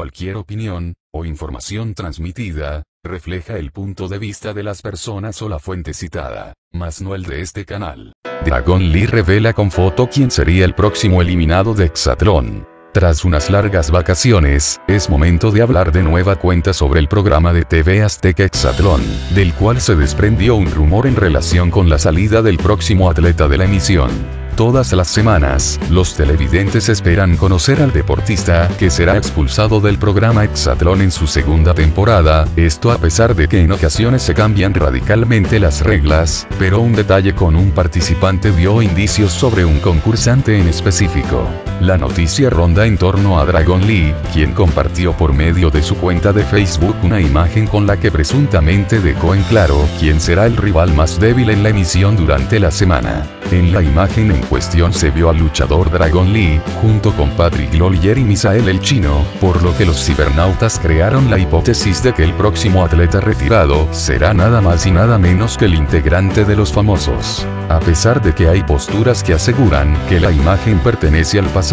cualquier opinión, o información transmitida, refleja el punto de vista de las personas o la fuente citada, mas no el de este canal. Dragon Lee revela con foto quién sería el próximo eliminado de Exatlón. Tras unas largas vacaciones, es momento de hablar de nueva cuenta sobre el programa de TV Azteca Exatlón, del cual se desprendió un rumor en relación con la salida del próximo atleta de la emisión. Todas las semanas, los televidentes esperan conocer al deportista que será expulsado del programa Exatlón en su segunda temporada, esto a pesar de que en ocasiones se cambian radicalmente las reglas, pero un detalle con un participante dio indicios sobre un concursante en específico. La noticia ronda en torno a Dragon Lee, quien compartió por medio de su cuenta de Facebook una imagen con la que presuntamente dejó en claro quién será el rival más débil en la emisión durante la semana. En la imagen en cuestión se vio al luchador Dragon Lee, junto con Patrick Lollier y Misael el Chino, por lo que los cibernautas crearon la hipótesis de que el próximo atleta retirado será nada más y nada menos que el integrante de los famosos. A pesar de que hay posturas que aseguran que la imagen pertenece al pasado,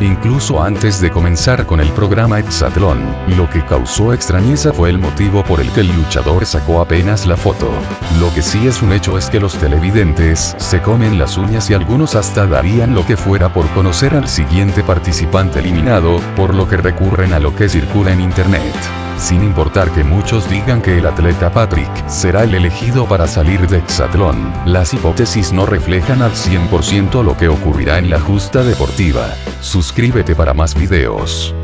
incluso antes de comenzar con el programa Exatlón, lo que causó extrañeza fue el motivo por el que el luchador sacó apenas la foto. Lo que sí es un hecho es que los televidentes se comen las uñas y algunos hasta darían lo que fuera por conocer al siguiente participante eliminado, por lo que recurren a lo que circula en internet. Sin importar que muchos digan que el atleta Patrick será el elegido para salir de Exatlón, las hipótesis no reflejan al 100% lo que ocurrirá en la justa deportiva. Suscríbete para más videos.